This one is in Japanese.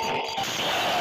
すげえ!